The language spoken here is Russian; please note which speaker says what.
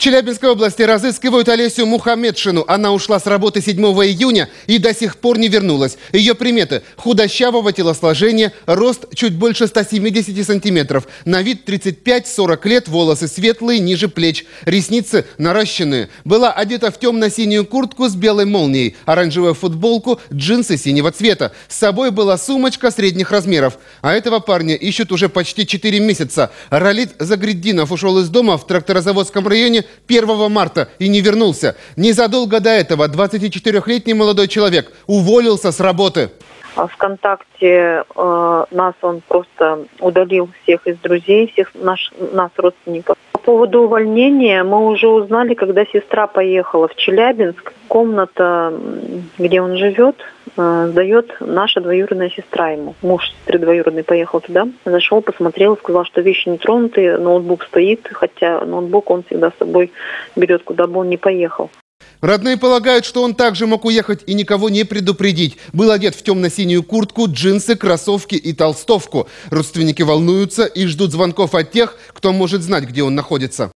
Speaker 1: Челябинской области разыскивают Олесю Мухаммедшину. Она ушла с работы 7 июня и до сих пор не вернулась. Ее приметы – худощавого телосложения, рост чуть больше 170 сантиметров, на вид 35-40 лет, волосы светлые, ниже плеч, ресницы наращенные. Была одета в темно-синюю куртку с белой молнией, оранжевую футболку, джинсы синего цвета. С собой была сумочка средних размеров. А этого парня ищут уже почти 4 месяца. Ралит Загреддинов ушел из дома в тракторозаводском районе 1 марта и не вернулся. Незадолго до этого 24-летний молодой человек уволился с работы.
Speaker 2: А ВКонтакте э, нас он просто удалил всех из друзей, всех наш, нас родственников. По поводу увольнения мы уже узнали, когда сестра поехала в Челябинск. Комната, где он живет, э, сдает наша двоюродная сестра ему. Муж сестры двоюродный поехал туда, зашел, посмотрел, сказал, что вещи не тронуты, ноутбук стоит, хотя ноутбук он всегда с собой берет, куда бы он ни поехал.
Speaker 1: Родные полагают, что он также мог уехать и никого не предупредить. Был одет в темно-синюю куртку, джинсы, кроссовки и толстовку. Родственники волнуются и ждут звонков от тех, кто может знать, где он находится.